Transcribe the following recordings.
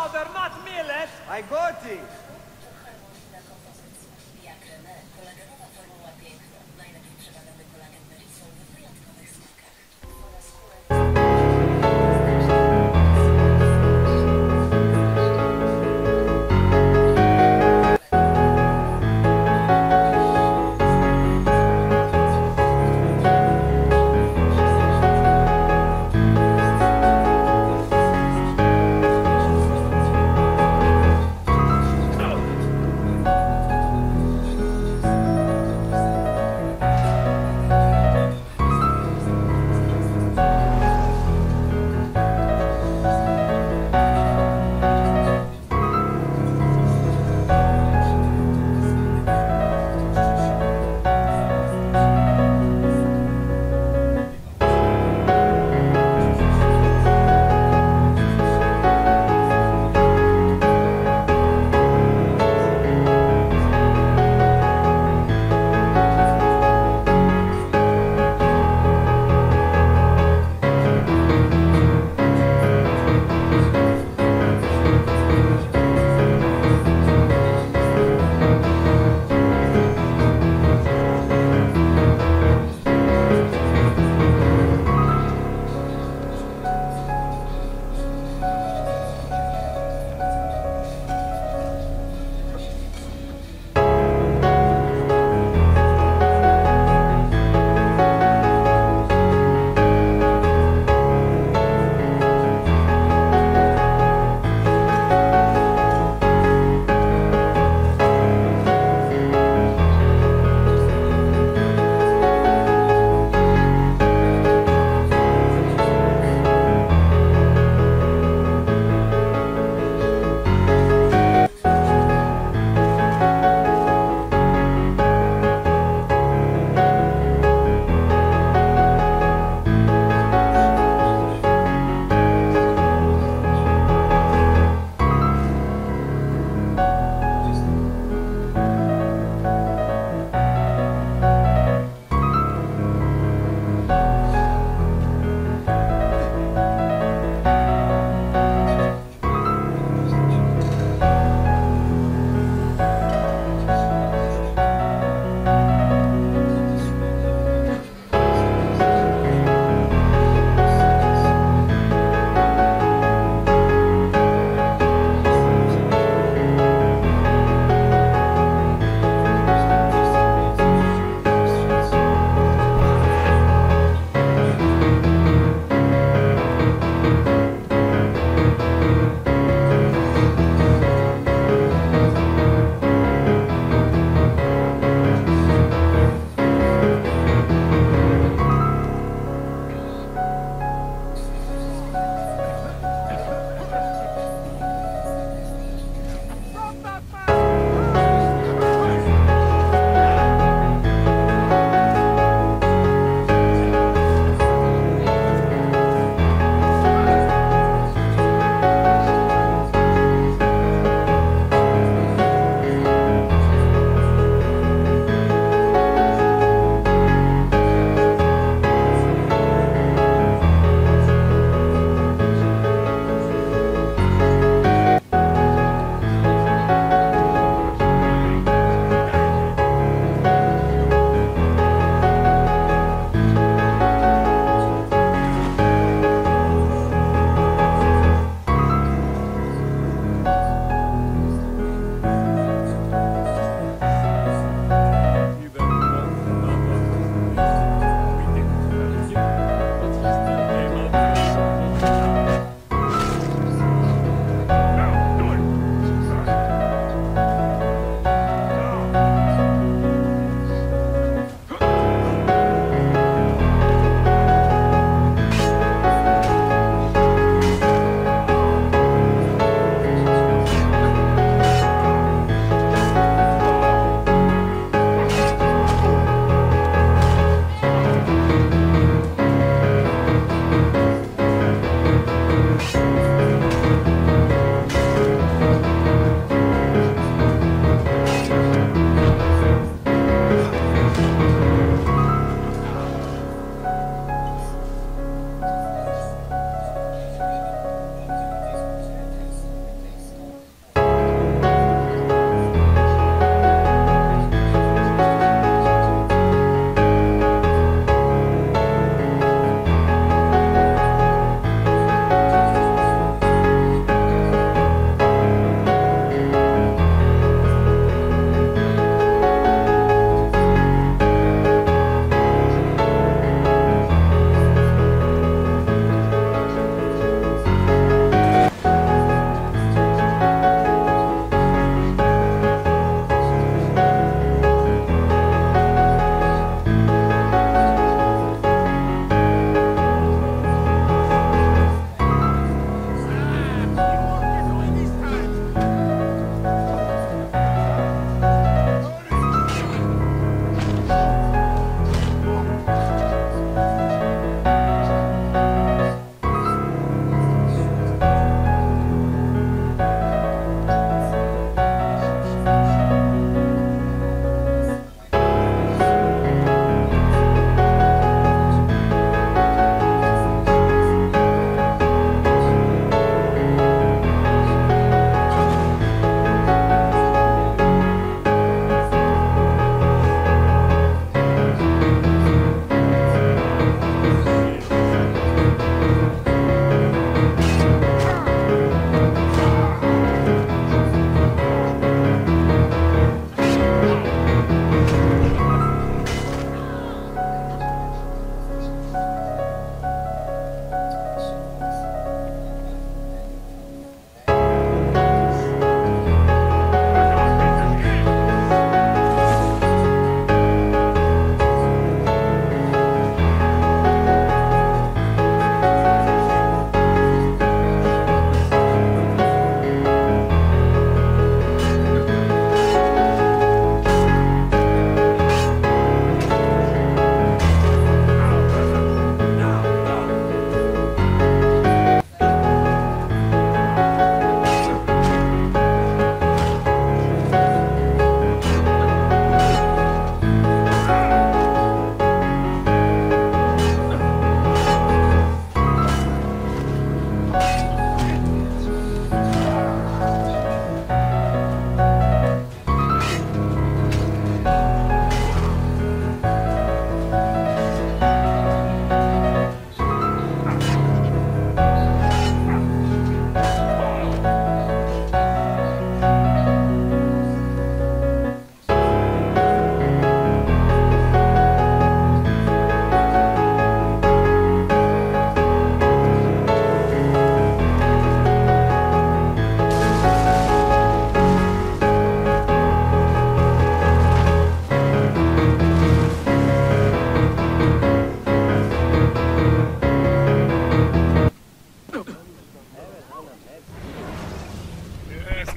Father, not I got it.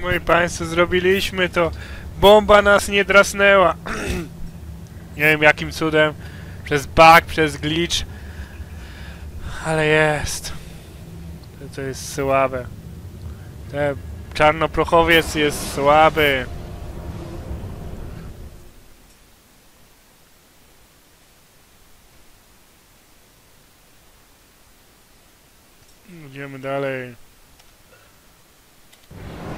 Moi państwo, zrobiliśmy to. Bomba nas nie drasnęła. nie wiem jakim cudem. Przez bug, przez glitch. Ale jest. To, to jest słabe. Te czarnoprochowiec jest słaby. Idziemy dalej.